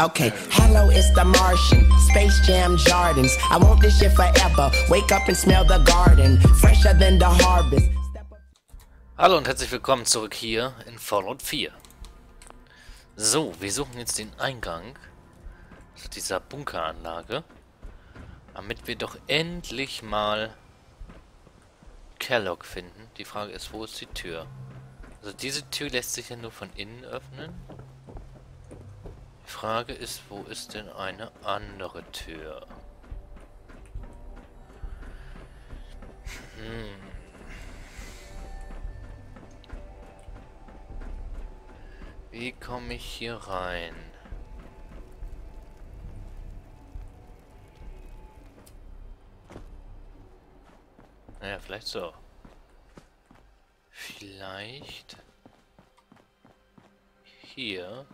Okay, hello, it's the Martian. Space Jam Jardins. I want this shit forever. Wake up and smell the garden. Fresher than the harvest. Hallo und herzlich willkommen zurück hier in Fallout 4. So, wir suchen jetzt den Eingang zu dieser Bunkeranlage, damit wir doch endlich mal Kellogg finden. Die Frage ist, wo ist die Tür? Also diese Tür lässt sich ja nur von innen öffnen. Die Frage ist, wo ist denn eine andere Tür? Hm. Wie komme ich hier rein? Naja, vielleicht so. Vielleicht hier.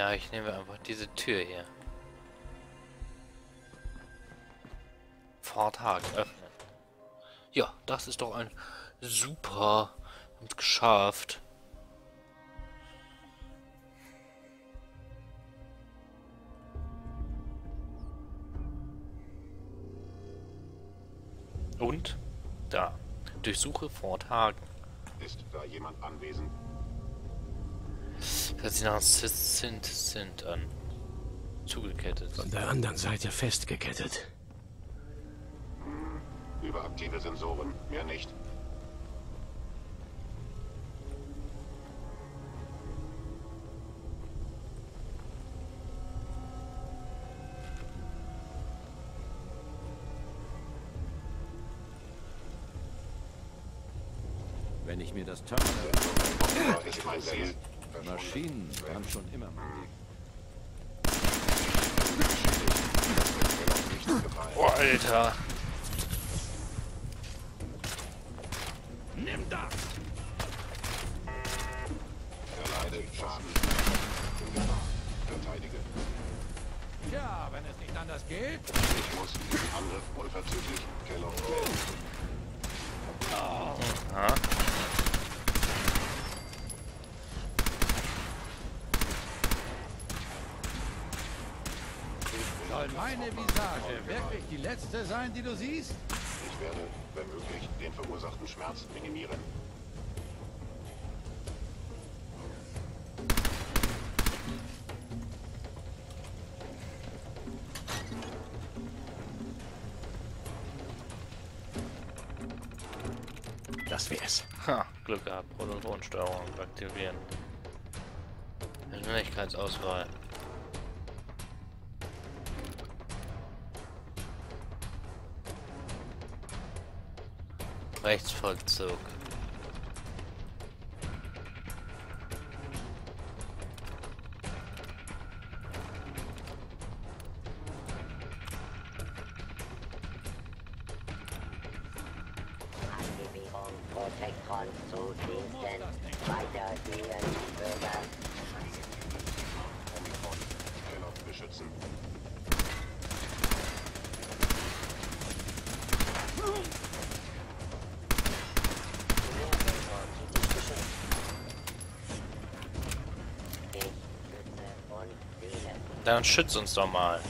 Vielleicht nehmen wir einfach diese Tür hier. Vortag öffnen. Ja, das ist doch ein super. Und geschafft. Und da. Durchsuche Fort Hagen. Ist da jemand anwesend? Hört sich nach sind, sind an. Zugekettet. Von der anderen Seite festgekettet. Hm. Überaktive Sensoren, mehr nicht. Wenn ich mir das Terminal... Ich mein Ziel. Maschinen waren schon immer mein Boah, Alter. Soll meine Visage wirklich die letzte sein, die du siehst? Ich werde, wenn möglich, den verursachten Schmerz minimieren. Das wär's. Ha, Glück gehabt. Prototonsteuerung aktivieren. Schnelligkeitsauswahl. Rechtsvollzug. Dann schütz uns doch mal.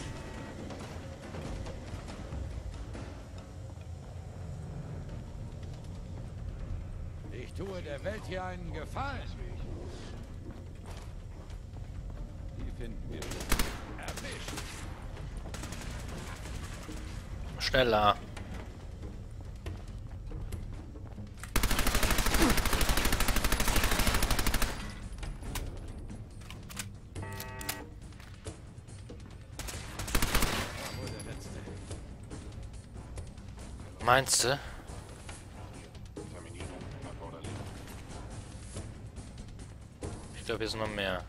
Ich tue der Welt hier einen Gefallen. Die finden wir erwischt. Schneller. Meinst du? Ich glaube, hier sind noch mehr.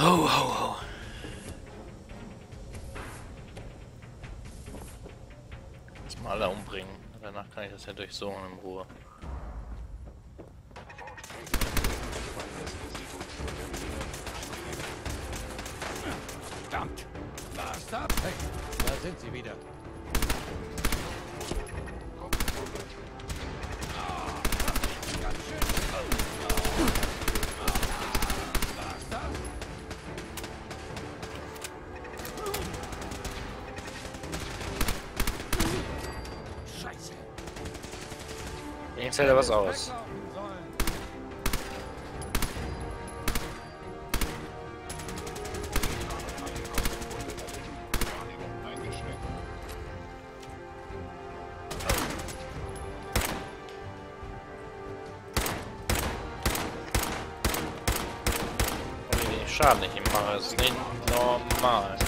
Ho, ho, ho. Mal alle umbringen. Danach kann ich das ja durchsuchen in Ruhe. Was aus. Schaden ich mache, ist nicht normal.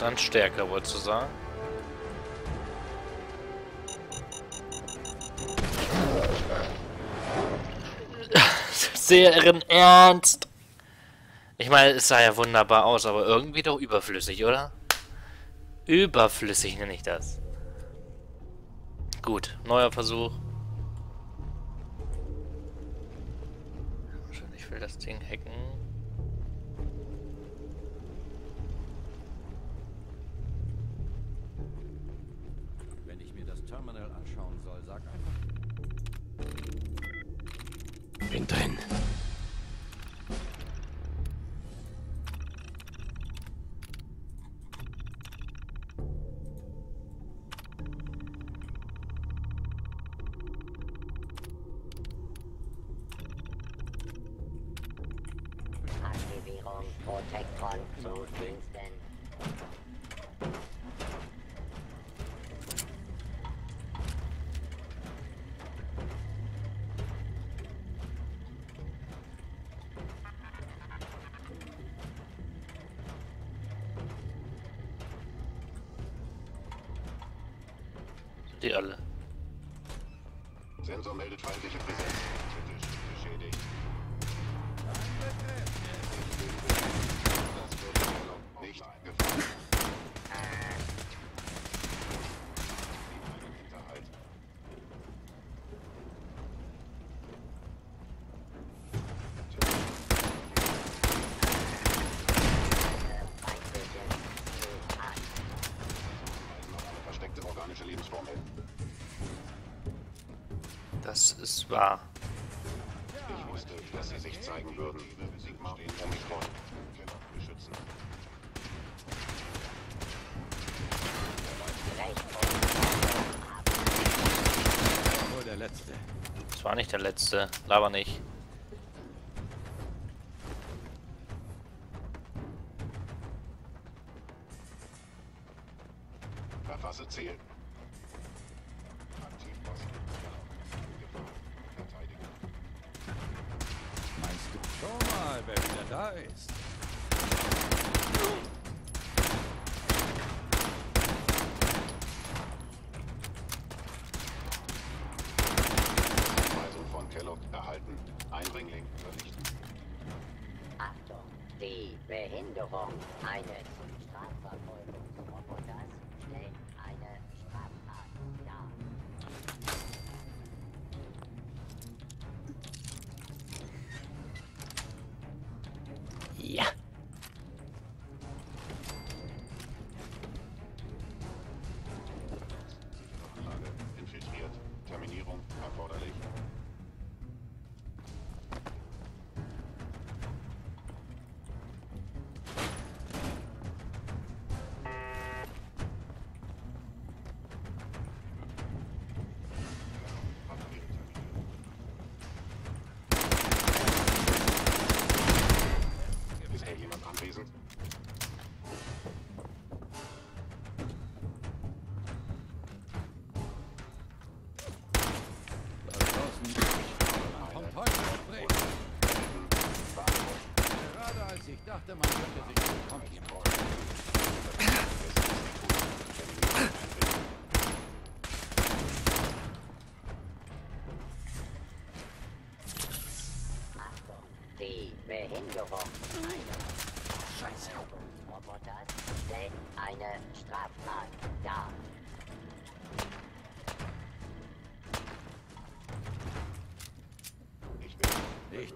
Macht dann stärker, wolltest du sagen? Sehr ihren Ernst. Ich meine, es sah ja wunderbar aus, aber irgendwie doch überflüssig, oder? Überflüssig nenne ich das. Gut, neuer Versuch. Ich will das Ding hacken. Terminal anschauen soll, sag einfach. Bin drin. Aktivierung Protektron zu Diensten. Die alle? Sensor meldet feindliche Präsenz. Wahr. Ich wusste, dass sie sich zeigen würden. Sigma den Omikron. Beschützen. Nur der letzte. Das war nicht der letzte. Laber nicht. Schau mal, wer wieder da ist. Weisung von Kellogg erhalten. Eindringling vernichten. Achtung, die Behinderung eines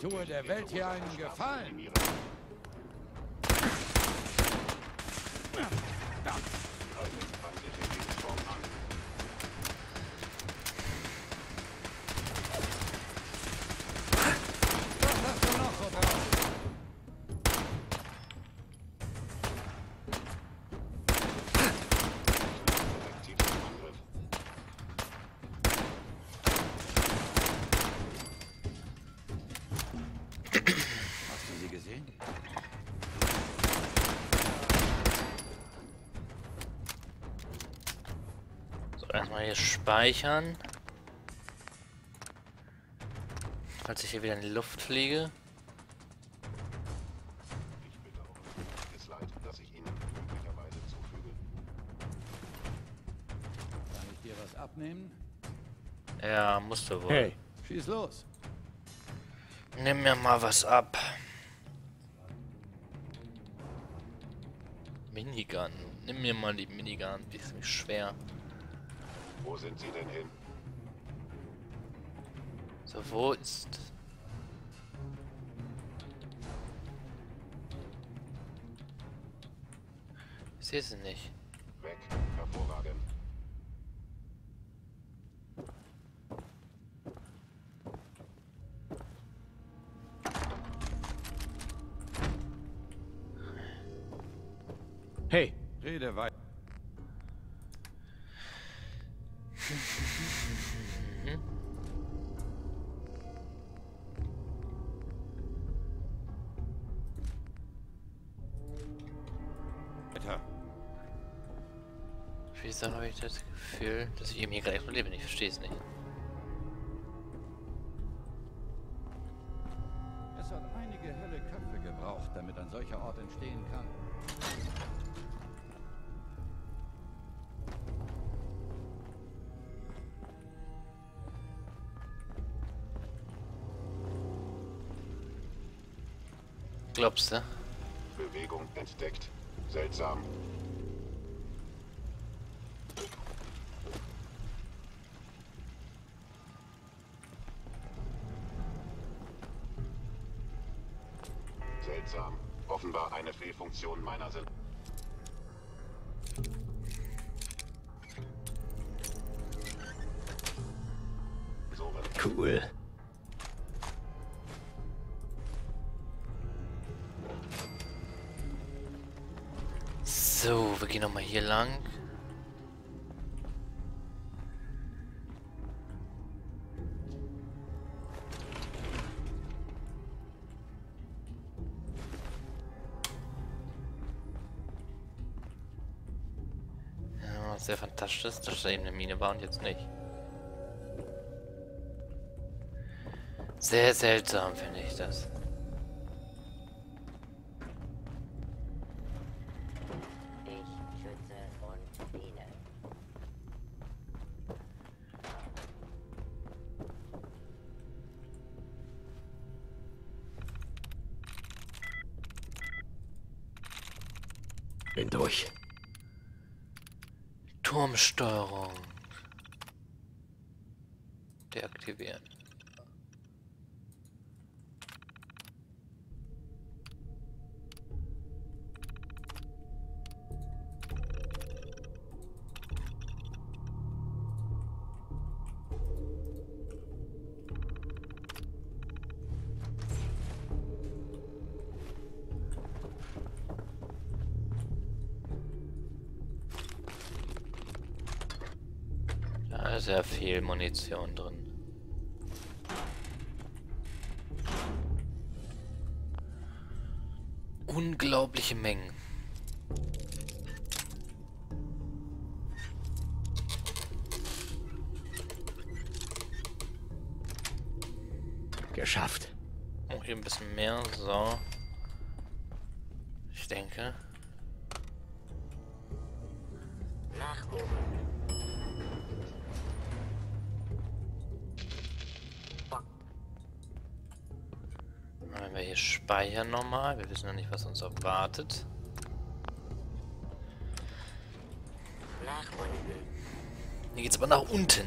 tue der Welt hier einen Gefallen. Hier speichern. Falls ich hier wieder in die Luft fliege. Ich bitte es leid, dass ich Ihnen möglicherweise zufüge. Kann ich dir was abnehmen? Ja, musste wohl. Schieß los. Nimm mir mal was ab. Minigun. Nimm mir mal die Minigun. Die ist nämlich schwer. Wo sind Sie denn hin? So, wo ist... Ich sehe sie nicht. Weg. Hervorragend. Dass ich eben hier gerade explodiert bin? Ich verstehe es nicht. Es hat einige helle Köpfe gebraucht, damit ein solcher Ort entstehen kann. Glaubst du? Bewegung entdeckt. Seltsam. Seltsam. Lang. Ja, sehr fantastisch, dass da eben eine Mine war und jetzt nicht. Sehr seltsam finde ich das. Ich schütze und diene. Bin durch. Turmsteuerung. Sehr viel Munition drin. Nochmal. Wir wissen noch nicht, was uns erwartet. Nach unten. Hier geht's aber nach unten.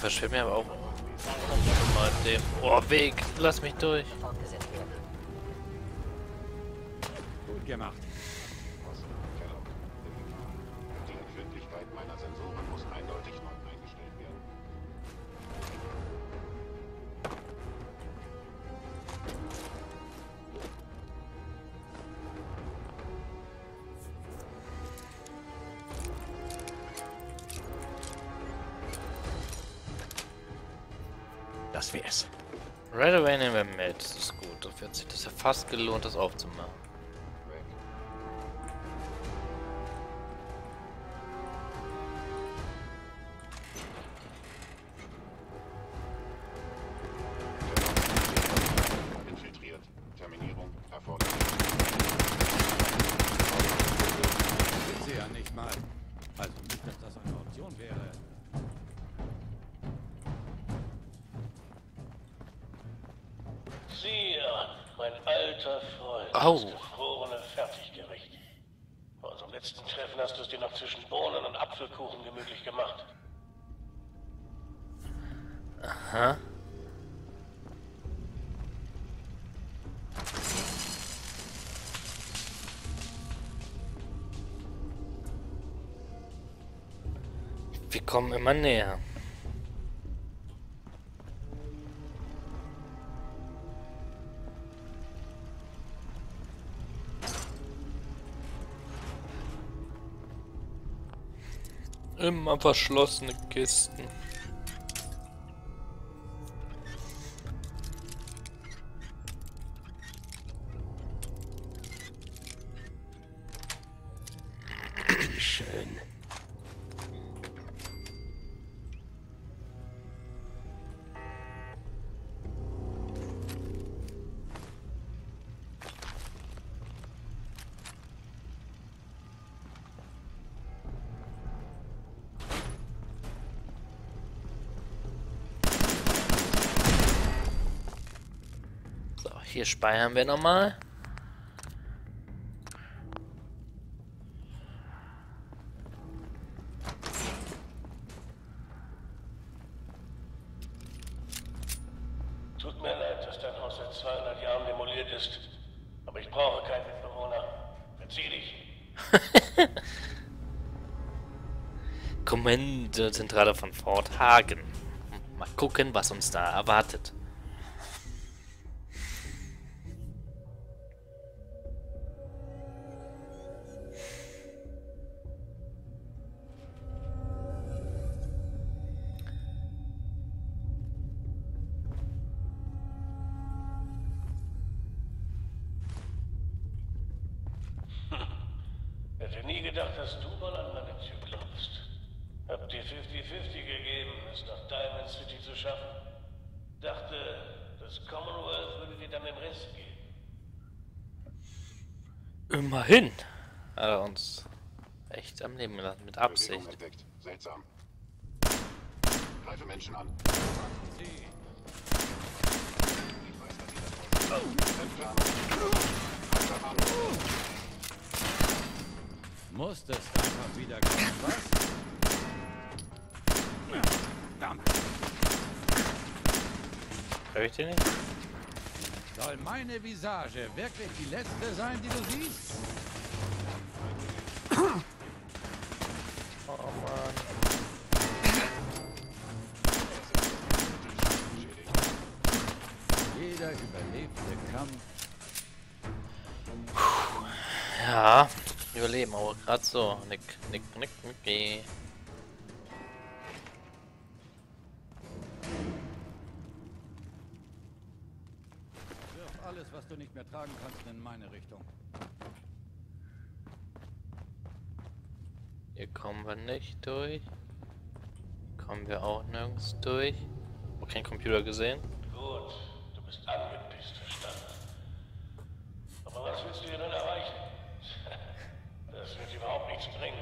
Na, verschwimmt mir aber auch mal dem. Oh, Weg! Lass mich durch! Gut gemacht. Fast gelohnt, das aufzumachen. Au. Gefrorene Fertiggericht. Bei unserem letzten Treffen hast du es dir noch zwischen Bohnen und Apfelkuchen gemütlich gemacht. Aha. Wir kommen immer näher. Immer verschlossene Kisten. Schön. Hier speichern wir nochmal. Tut mir leid, dass dein Haus seit 200 Jahren demoliert ist. Aber ich brauche keinen Mitbewohner. Verzieh dich. Kommandozentrale von Fort Hagen. Mal gucken, was uns da erwartet. Absicht. entdeckt. Seltsam. Greife Menschen an. Sie das einfach wieder kommen, was? Verdammt. Hör ich den nicht? Soll meine Visage wirklich die letzte sein, die du siehst? Kampf Ja, überleben, aber gerade so. Nick, nick, nick, nick. wirft alles, was du nicht mehr tragen kannst, in meine Richtung. Hier kommen wir nicht durch. Kommen wir auch nirgends durch. Hab keinen Computer gesehen. Gut, du bist angepisst, verstanden. Aber was willst du hier denn erreichen? Das wird überhaupt nichts bringen.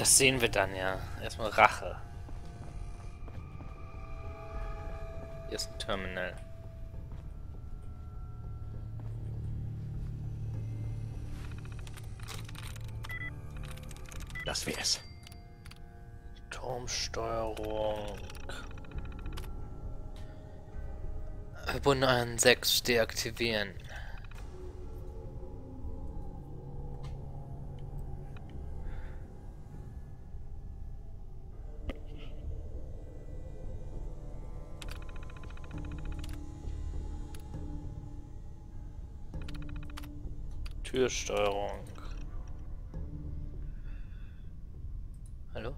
Das sehen wir dann ja. Erstmal Rache. Hier ist ein Terminal. Das wär's. Turmsteuerung. Verbundene 6 deaktivieren. Türsteuerung. Hallo?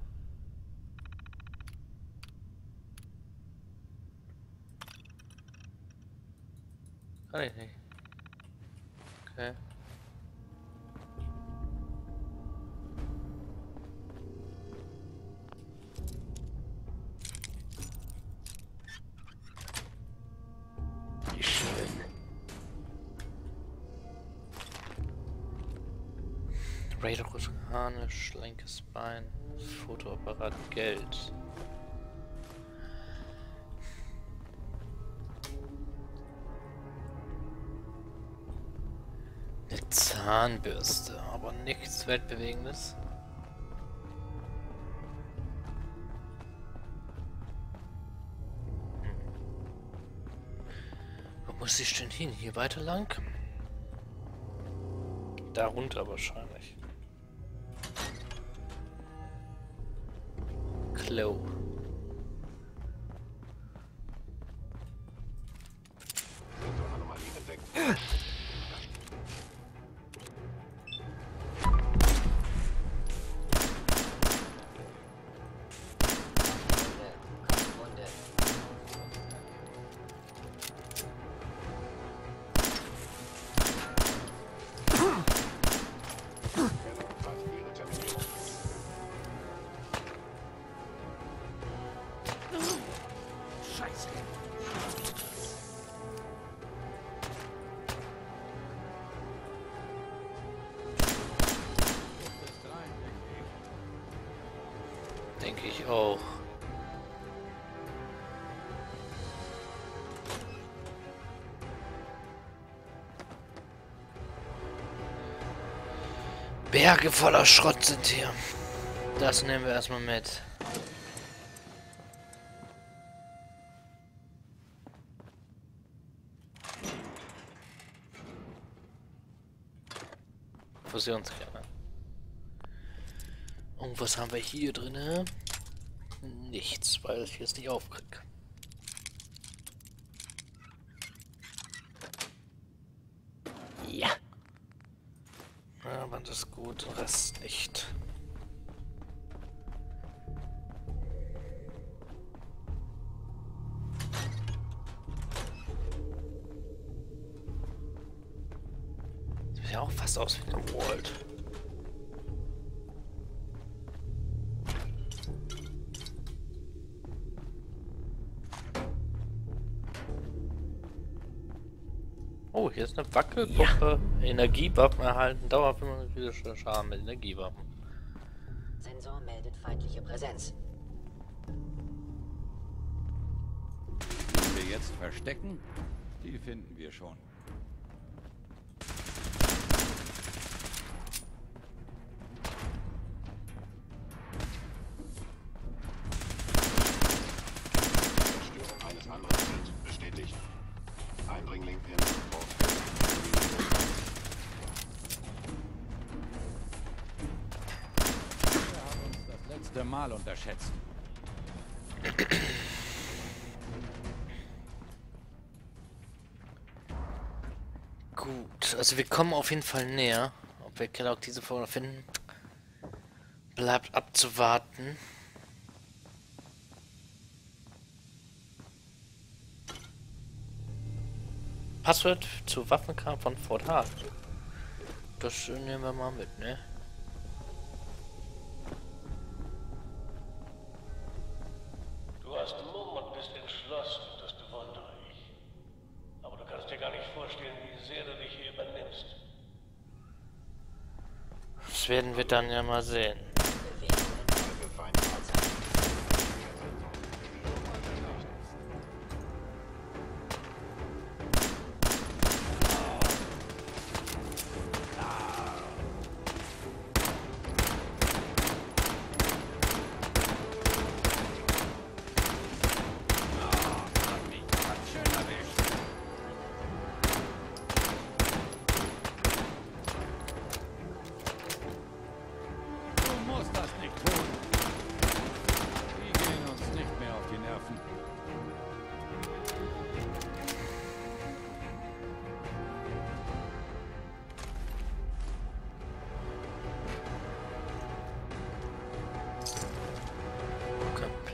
Kann ich nicht. Okay. Harnisch, linkes Bein, Fotoapparat, Geld. Eine Zahnbürste, aber nichts Weltbewegendes. Hm. Wo muss ich denn hin? Hier weiter lang? Da runter wahrscheinlich. slow Berge voller Schrott sind hier. Das nehmen wir erstmal mit. Fusionskerne. Und was haben wir hier drinne? Nichts, weil ich es nicht aufkrieg. Ja. Aber das ist gut, Rest nicht. Hier ist eine Wackelpuppe. Energiewaffen erhalten. Dauer 45 Schaden mit Energiewaffen. Sensor meldet feindliche Präsenz. Die wir jetzt verstecken, die finden wir schon. Mal unterschätzt. Gut, also wir kommen auf jeden Fall näher. Ob wir Kellogg diese Folge finden, bleibt abzuwarten. Passwort zur Waffenkram von Fort Hart. Das nehmen wir mal mit, ne? Werden wir dann ja mal sehen.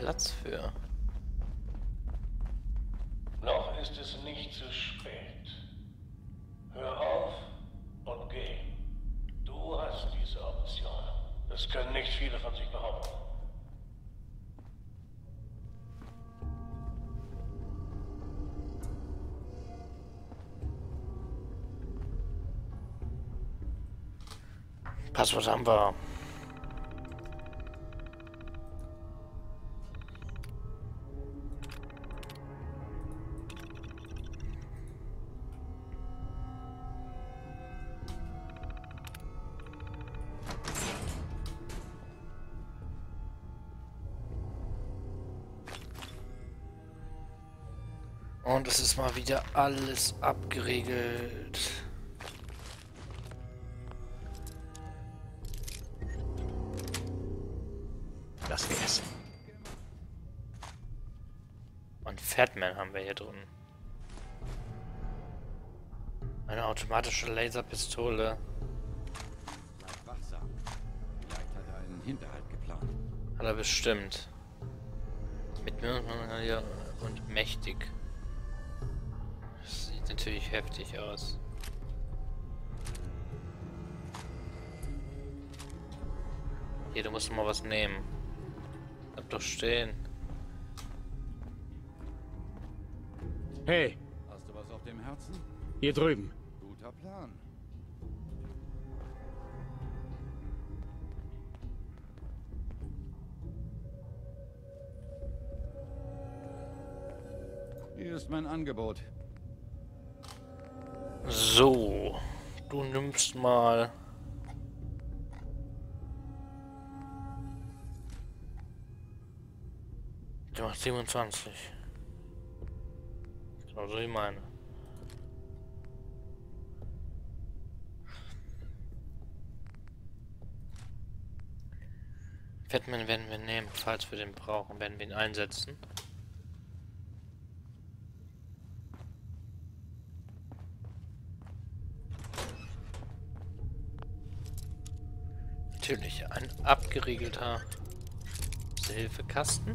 Platz für. Noch ist es nicht zu spät. Hör auf und geh. Du hast diese Option. Das können nicht viele von sich behaupten. Passwort haben wir. Und es ist mal wieder alles abgeregelt. Das wär's. Und Fatman haben wir hier drin. Eine automatische Laserpistole. Hat er bestimmt. Mit mir und mächtig. Natürlich heftig aus. Hier, du musst mal was nehmen. Bleib doch stehen. Hey, Hast du was auf dem Herzen? hier drüben. Guter Plan. Hier ist mein Angebot. So. Du nimmst mal. Der macht 27. Genau so wie meine. Fatman werden wir nehmen, falls wir den brauchen, werden wir ihn einsetzen. Natürlich ein abgeriegelter Hilfekasten.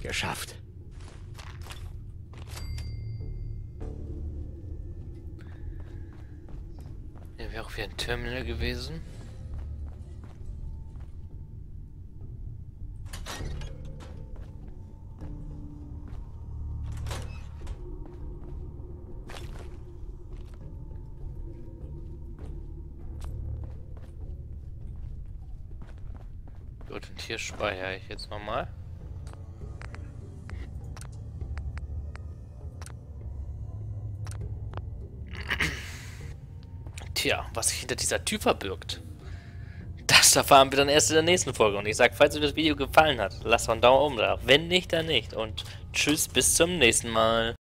Geschafft. Hier wäre auch wieder ein Terminal gewesen. Speichere ich jetzt nochmal. Tja, was sich hinter dieser Tür verbirgt. Das erfahren wir dann erst in der nächsten Folge. Und ich sag, falls euch das Video gefallen hat, lasst doch einen Daumen oben da. Wenn nicht, dann nicht. Und Tschüss, bis zum nächsten Mal.